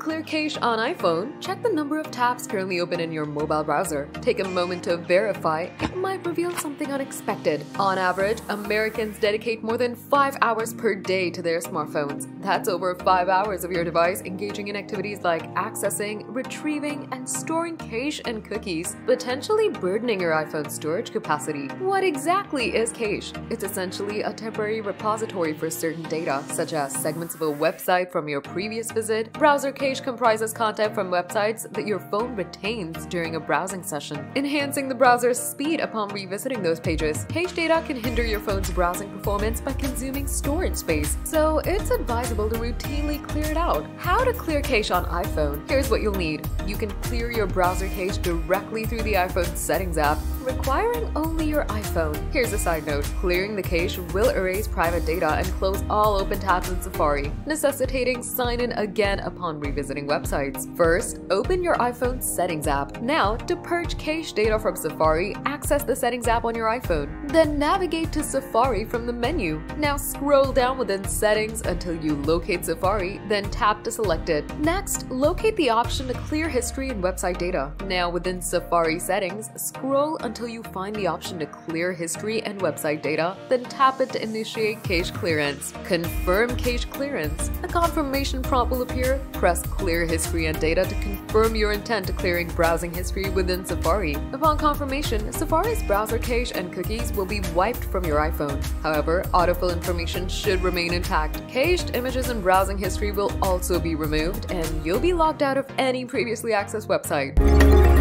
clear cache on iPhone? Check the number of tabs currently open in your mobile browser. Take a moment to verify. It might reveal something unexpected. On average, Americans dedicate more than 5 hours per day to their smartphones. That's over 5 hours of your device engaging in activities like accessing, retrieving, and storing cache and cookies, potentially burdening your iPhone's storage capacity. What exactly is cache? It's essentially a temporary repository for certain data, such as segments of a website from your previous visit. Browser cache comprises content from websites that your phone retains during a browsing session, enhancing the browser's speed upon revisiting those pages. Cache data can hinder your phone's browsing performance by consuming storage space, so it's advisable to routinely clear it out. How to clear cache on iPhone? Here's what you'll need. You can clear your browser cache directly through the iPhone Settings app, requiring only your iPhone. Here's a side note. Clearing the cache will erase private data and close all open tabs in Safari, necessitating sign in again upon revisiting websites. First, open your iPhone Settings app. Now, to purge cache data from Safari, access the Settings app on your iPhone. Then navigate to Safari from the menu. Now scroll down within Settings until you locate Safari, then tap to select it. Next, locate the option to clear history and website data. Now within Safari settings, scroll until you find the option to clear history and website data, then tap it to initiate cache clearance. Confirm cache clearance. A confirmation prompt will appear. Press clear history and data to confirm your intent to clearing browsing history within Safari. Upon confirmation, Safari's browser cache and cookies will be wiped from your iPhone. However, autofill information should remain intact. Cached images and browsing history will also be removed, and you'll be logged out of any previously accessed website.